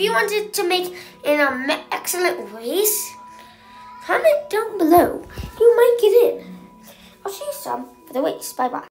if you wanted to make an um, excellent race, comment down below. You might get in. I'll see you some for the race. Bye bye.